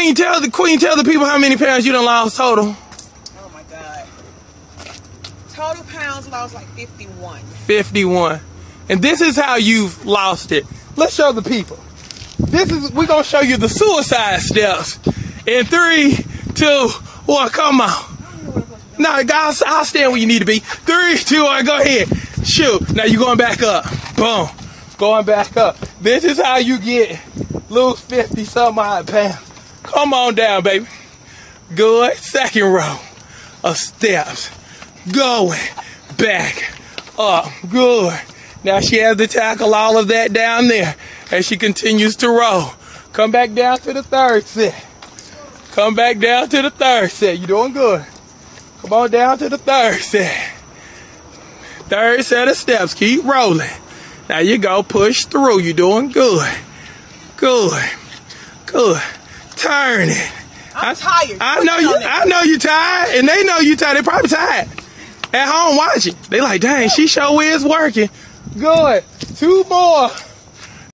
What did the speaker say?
Queen, tell the Queen, tell the people how many pounds you done lost total. Oh my god. Total pounds lost like 51. 51. And this is how you've lost it. Let's show the people. This is we're gonna show you the suicide steps. In three, two, one, come on. No, guys, I'll stand where you need to be. Three, two, one, go ahead. Shoot. Now you're going back up. Boom. Going back up. This is how you get lose 50 some odd pounds. Come on down, baby. Good. Second row of steps. Going back up. Good. Now she has to tackle all of that down there as she continues to roll. Come back down to the third set. Come back down to the third set. You're doing good. Come on down to the third set. Third set of steps. Keep rolling. Now you go. Push through. You're doing good. Good. Good. I'm tired. I know you. I know you tired, and they know you tired. They probably tired. At home watching. They like, dang, she sure is working. Good. Two more.